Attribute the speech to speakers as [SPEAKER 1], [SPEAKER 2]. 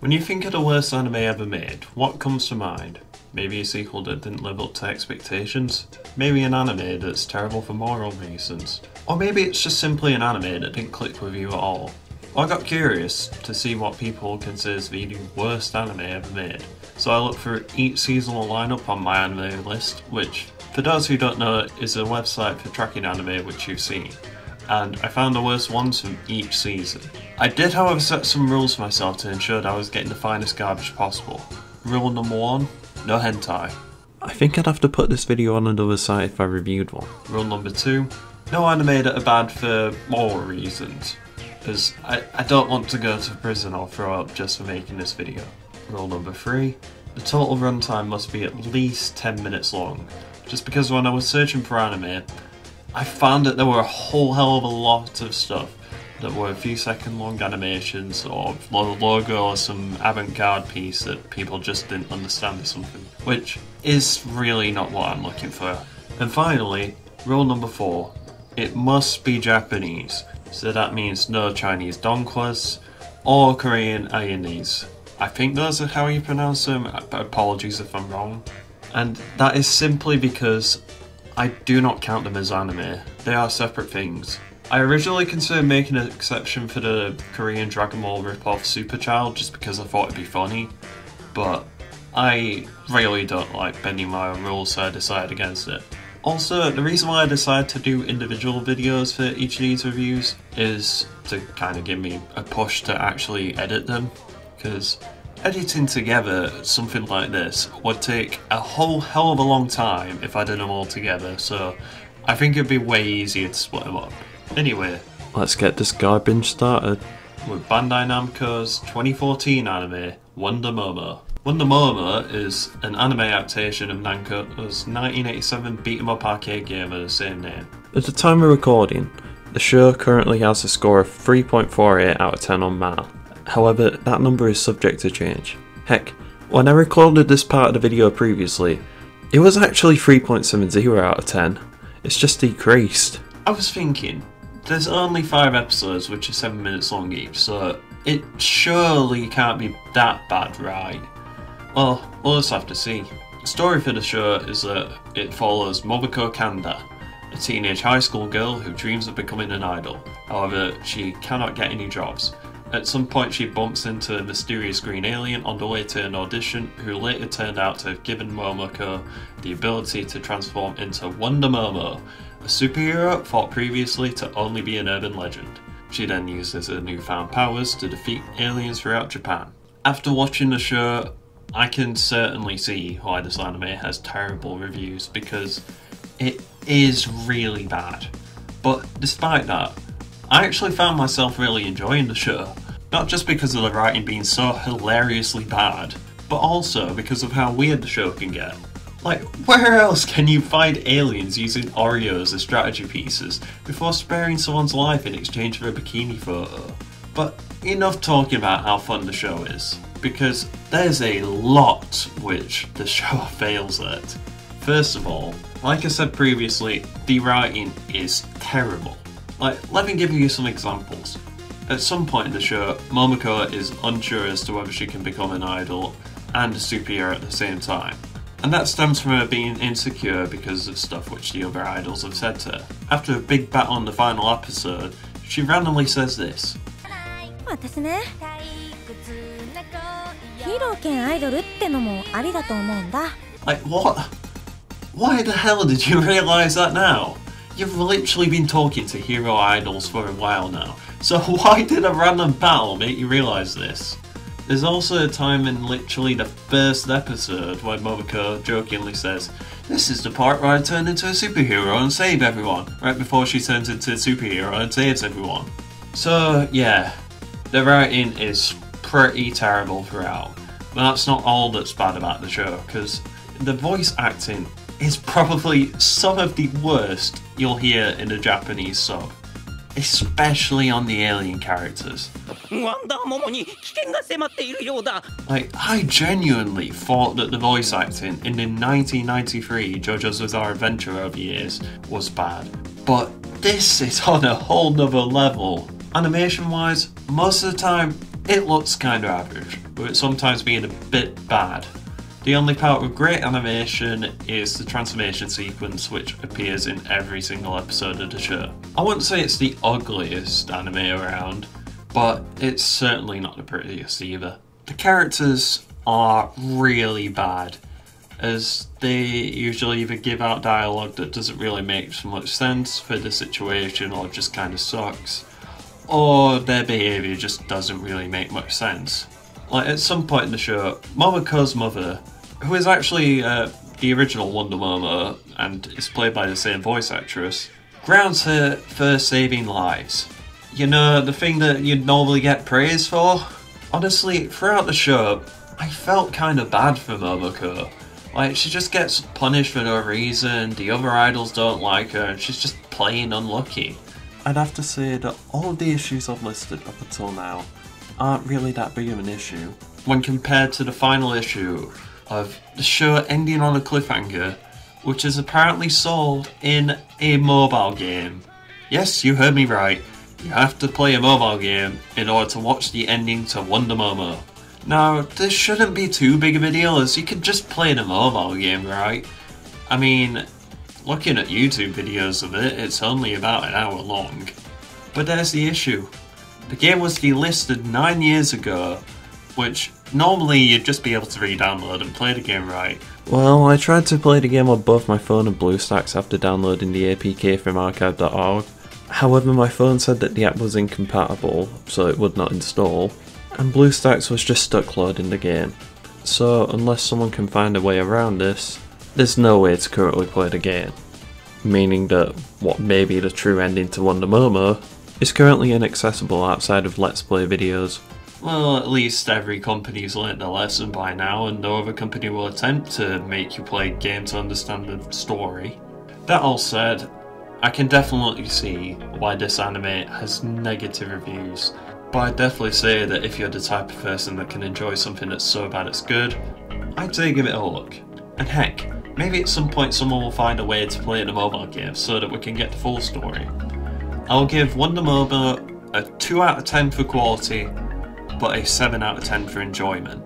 [SPEAKER 1] When you think of the worst anime ever made, what comes to mind? Maybe a sequel that didn't live up to expectations? Maybe an anime that's terrible for moral reasons? Or maybe it's just simply an anime that didn't click with you at all? I got curious to see what people consider to be the worst anime ever made, so I looked for each seasonal lineup on my anime list, which, for those who don't know, is a website for tracking anime which you've seen and I found the worst ones from each season. I did however set some rules for myself to ensure that I was getting the finest garbage possible. Rule number one, no hentai. I think I'd have to put this video on another site if I reviewed one. Rule number two, no anime that are bad for moral reasons, because I, I don't want to go to prison or throw up just for making this video. Rule number three, the total runtime must be at least 10 minutes long, just because when I was searching for anime, I found that there were a whole hell of a lot of stuff that were a few second long animations or logo or some avant-garde piece that people just didn't understand or something, which is really not what I'm looking for. And finally, rule number four, it must be Japanese, so that means no Chinese donghuas or Korean Ayanese. I think those are how you pronounce them, apologies if I'm wrong. And that is simply because I do not count them as anime. They are separate things. I originally considered making an exception for the Korean Dragon Ball ripoff Super Child just because I thought it'd be funny, but I really don't like bending my own rules so I decided against it. Also, the reason why I decided to do individual videos for each of these reviews is to kind of give me a push to actually edit them, because Editing together something like this would take a whole hell of a long time if I did them all together, so I think it'd be way easier to split them up. Anyway, let's get this garbage started with Bandai Namco's 2014 anime Wonder Momo. Wonder Momo is an anime adaptation of Namco's 1987 beat 'em up arcade game of the same name. At the time of recording, the show currently has a score of 3.48 out of 10 on MAL. However, that number is subject to change. Heck, when I recorded this part of the video previously, it was actually 3.70 out of 10. It's just decreased. I was thinking, there's only 5 episodes which are 7 minutes long each, so it surely can't be that bad, right? Well, we'll just have to see. The story for the show is that it follows Momoko Kanda, a teenage high school girl who dreams of becoming an idol. However, she cannot get any jobs, at some point, she bumps into a mysterious green alien on the way to an audition, who later turned out to have given Momoko the ability to transform into Wonder Momo, a superhero thought previously to only be an urban legend. She then uses her newfound powers to defeat aliens throughout Japan. After watching the show, I can certainly see why this anime has terrible reviews because it is really bad. But despite that, I actually found myself really enjoying the show. Not just because of the writing being so hilariously bad, but also because of how weird the show can get. Like, where else can you find aliens using Oreos as strategy pieces before sparing someone's life in exchange for a bikini photo? But enough talking about how fun the show is, because there's a lot which the show fails at. First of all, like I said previously, the writing is terrible. Like, let me give you some examples. At some point in the show, Momoko is unsure as to whether she can become an idol and a superhero at the same time. And that stems from her being insecure because of stuff which the other idols have said to her. After a big battle in the final episode, she randomly says this. Like what? Why the hell did you realise that now? You've literally been talking to hero idols for a while now, so why did a random battle make you realise this? There's also a time in literally the first episode where Momoko jokingly says, This is the part where I turn into a superhero and save everyone, right before she turns into a superhero and saves everyone. So, yeah, the writing is pretty terrible throughout. But that's not all that's bad about the show, because the voice acting is probably some of the worst you'll hear in a Japanese sub. Especially on the alien characters. Like, I genuinely thought that the voice acting in the 1993 JoJo's Bizarre Adventure OVAs was bad. But this is on a whole nother level. Animation wise, most of the time, It looks kind of average, with it sometimes being a bit bad. The only part with great animation is the transformation sequence which appears in every single episode of the show. I wouldn't say it's the ugliest anime around, but it's certainly not the prettiest either. The characters are really bad, as they usually either give out dialogue that doesn't really make so much sense for the situation or just kind of sucks, or their behaviour just doesn't really make much sense. Like at some point in the show, Momoko's mother, who is actually uh, the original Wonder Momo and is played by the same voice actress, grounds her for saving lives. You know, the thing that you'd normally get praise for? Honestly, throughout the show, I felt kind of bad for Momoko. Like, she just gets punished for no reason, the other idols don't like her, and she's just plain unlucky. I'd have to say that all the issues I've listed up until now aren't really that big of an issue. When compared to the final issue of the show ending on a cliffhanger, which is apparently sold in a mobile game. Yes, you heard me right. You have to play a mobile game in order to watch the ending to Wonder Momo. Now, this shouldn't be too big of a deal as you could just play the mobile game, right? I mean, looking at YouTube videos of it, it's only about an hour long. But there's the issue. The game was delisted 9 years ago, which normally you'd just be able to re-download and play the game right. Well, I tried to play the game on both my phone and BlueStacks after downloading the APK from archive.org. However, my phone said that the app was incompatible, so it would not install, and BlueStacks was just stuck loading the game. So, unless someone can find a way around this, there's no way to currently play the game. Meaning that what may be the true ending to Wonder Momo is currently inaccessible outside of Let's Play videos. Well, at least every company's learnt their lesson by now, and no other company will attempt to make you play a game to understand the story. That all said, I can definitely see why this anime has negative reviews, but I'd definitely say that if you're the type of person that can enjoy something that's so bad it's good, I'd say give it a look. And heck, maybe at some point someone will find a way to play the mobile game so that we can get the full story. I'll give Wonder Momo a 2 out of 10 for quality, but a 7 out of 10 for enjoyment.